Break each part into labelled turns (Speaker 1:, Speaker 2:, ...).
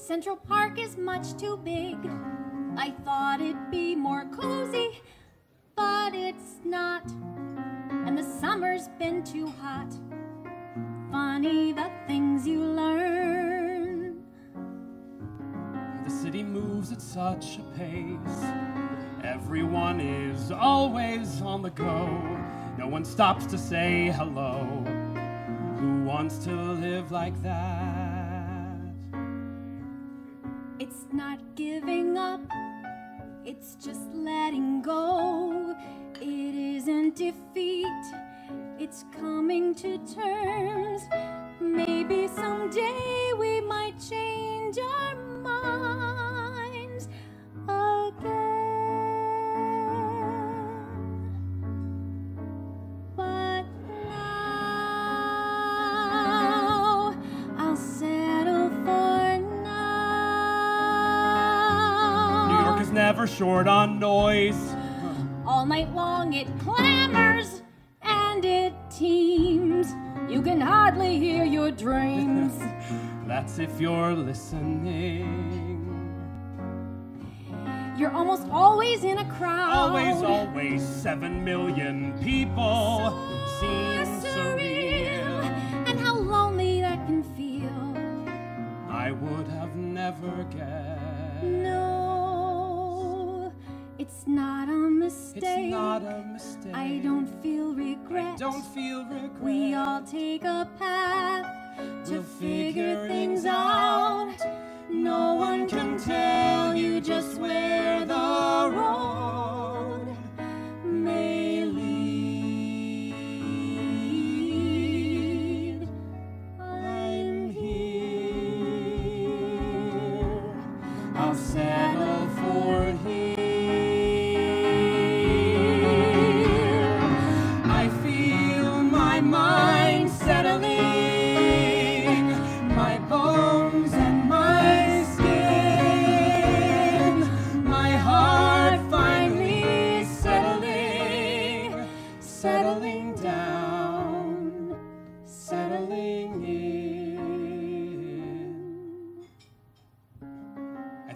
Speaker 1: Central Park is much too big. I thought it'd be more cozy, but it's not. And the summer's been too hot. Funny the things you learn.
Speaker 2: The city moves at such a pace. Everyone is always on the go. No one stops to say hello. Who wants to live like that?
Speaker 1: It's not giving up, it's just letting go. It isn't defeat, it's coming to terms. Maybe someday we might change
Speaker 2: never short on noise.
Speaker 1: All night long it clamors and it teems. You can hardly hear your dreams.
Speaker 2: That's if you're listening.
Speaker 1: You're almost always in a crowd.
Speaker 2: Always, always, seven million people seem surreal.
Speaker 1: And how lonely that can feel.
Speaker 2: I would have never guessed.
Speaker 1: No, it's not a mistake.
Speaker 2: It's not a mistake.
Speaker 1: I don't feel regret.
Speaker 2: Don't feel regret.
Speaker 1: We all take a path to
Speaker 2: We'll
Speaker 1: figure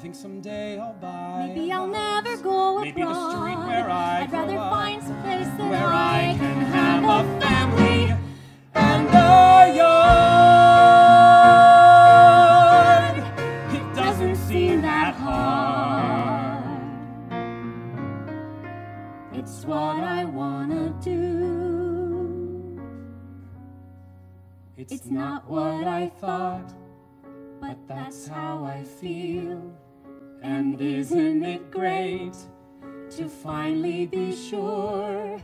Speaker 2: think someday I'll buy.
Speaker 1: Maybe I'll never go abroad.
Speaker 2: Maybe the street where I
Speaker 1: I'd rather
Speaker 2: up,
Speaker 1: find some place that
Speaker 2: where
Speaker 1: I,
Speaker 2: I
Speaker 1: can have a family.
Speaker 2: and a yard. It doesn't seem that hard.
Speaker 1: It's what I wanna do. It's not what I thought, but that's how I feel. And isn't it great to finally be sure,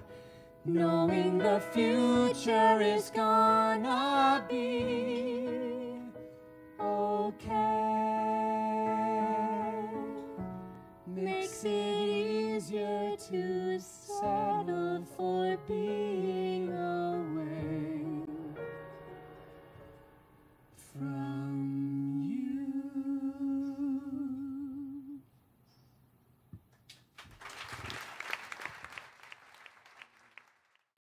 Speaker 1: knowing the future is gonna be okay? Makes it easier to